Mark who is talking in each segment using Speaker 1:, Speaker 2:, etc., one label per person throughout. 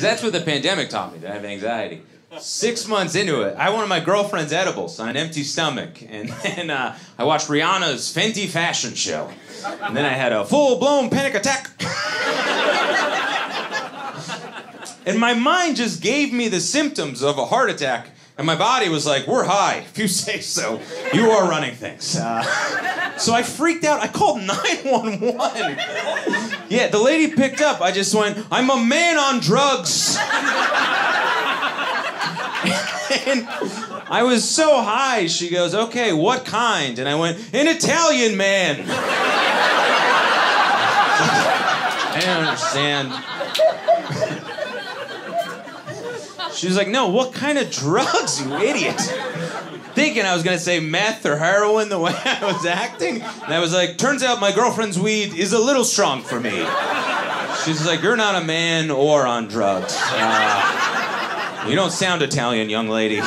Speaker 1: That's what the pandemic taught me, I have anxiety. Six months into it, I wanted my girlfriend's edibles on an empty stomach. And then uh, I watched Rihanna's Fenty fashion show. And then I had a full blown panic attack. and my mind just gave me the symptoms of a heart attack. And my body was like, we're high, if you say so. You are running things. Uh, so I freaked out. I called 911. Yeah, the lady picked up. I just went, I'm a man on drugs. and I was so high. She goes, okay, what kind? And I went, an Italian man. I don't understand. She was like, no, what kind of drugs, you idiot? Thinking I was gonna say meth or heroin the way I was acting. And I was like, turns out my girlfriend's weed is a little strong for me. She's like, you're not a man or on drugs. Uh, you don't sound Italian, young lady.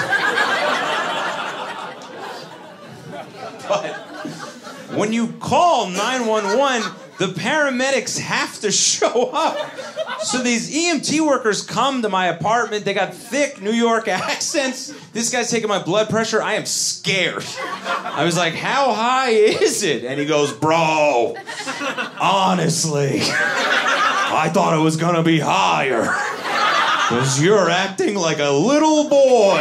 Speaker 1: But when you call 911, the paramedics have to show up. So these EMT workers come to my apartment. They got thick New York accents. This guy's taking my blood pressure. I am scared. I was like, How high is it? And he goes, Bro, honestly, I thought it was gonna be higher. Because you're acting like a little boy.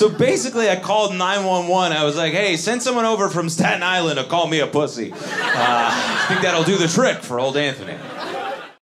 Speaker 1: So basically, I called 911. I was like, hey, send someone over from Staten Island to call me a pussy. Uh, I think that'll do the trick for old Anthony.